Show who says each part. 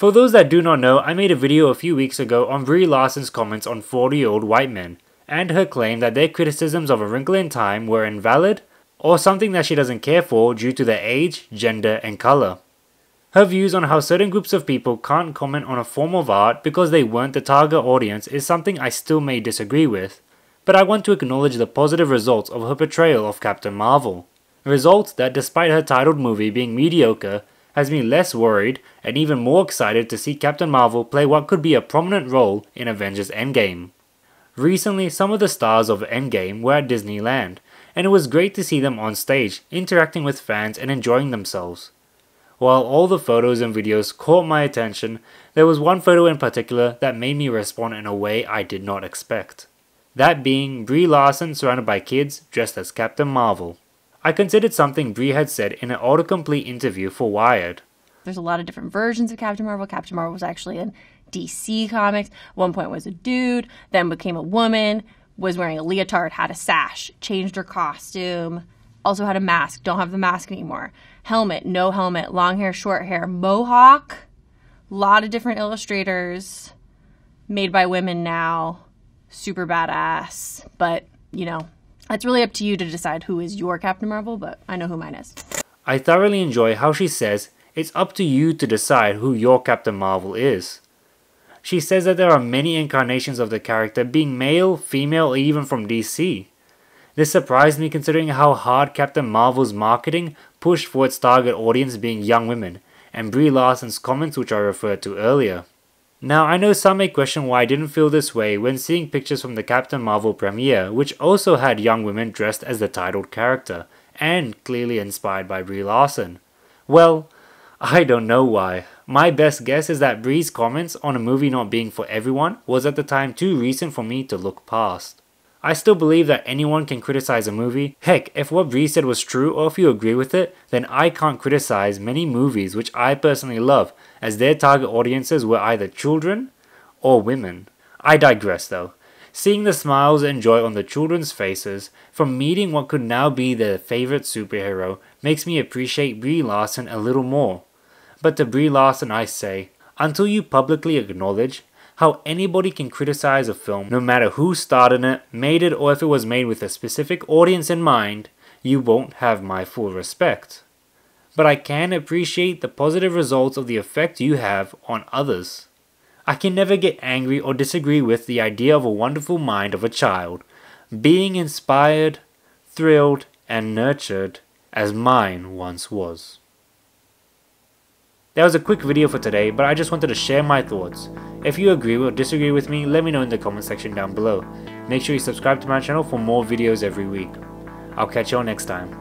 Speaker 1: For those that do not know, I made a video a few weeks ago on Brie Larson's comments on 40 year old white men, and her claim that their criticisms of A Wrinkle in Time were invalid or something that she doesn't care for due to their age, gender, and colour. Her views on how certain groups of people can't comment on a form of art because they weren't the target audience is something I still may disagree with, but I want to acknowledge the positive results of her portrayal of Captain Marvel. Results that, despite her titled movie being mediocre, has me less worried and even more excited to see Captain Marvel play what could be a prominent role in Avengers Endgame. Recently, some of the stars of Endgame were at Disneyland, and it was great to see them on stage, interacting with fans and enjoying themselves. While all the photos and videos caught my attention, there was one photo in particular that made me respond in a way I did not expect. That being Brie Larson surrounded by kids dressed as Captain Marvel. I considered something Brie had said in an autocomplete interview for Wired.
Speaker 2: There's a lot of different versions of Captain Marvel. Captain Marvel was actually in DC Comics. One point was a dude, then became a woman, was wearing a leotard, had a sash, changed her costume, also had a mask, don't have the mask anymore. Helmet, no helmet, long hair, short hair, mohawk. A lot of different illustrators made by women now. Super badass. But, you know, it's really up to you to decide who is your Captain Marvel, but I know who mine is.
Speaker 1: I thoroughly enjoy how she says it's up to you to decide who your Captain Marvel is. She says that there are many incarnations of the character being male, female, even from DC. This surprised me considering how hard Captain Marvel's marketing pushed for its target audience being young women, and Brie Larson's comments which I referred to earlier. Now, I know some may question why I didn't feel this way when seeing pictures from the Captain Marvel premiere, which also had young women dressed as the titled character, and clearly inspired by Brie Larson. Well, I don't know why. My best guess is that Brie's comments on a movie not being for everyone was at the time too recent for me to look past. I still believe that anyone can criticize a movie. Heck, if what Brie said was true or if you agree with it, then I can't criticize many movies which I personally love, as their target audiences were either children or women. I digress though. Seeing the smiles and joy on the children's faces from meeting what could now be their favorite superhero makes me appreciate Brie Larson a little more. But to Brie Larson I say, until you publicly acknowledge how anybody can criticize a film no matter who starred in it, made it, or if it was made with a specific audience in mind, you won't have my full respect. But I can appreciate the positive results of the effect you have on others. I can never get angry or disagree with the idea of a wonderful mind of a child being inspired, thrilled, and nurtured as mine once was. That was a quick video for today, but I just wanted to share my thoughts. If you agree or disagree with me, let me know in the comment section down below. Make sure you subscribe to my channel for more videos every week. I'll catch you all next time.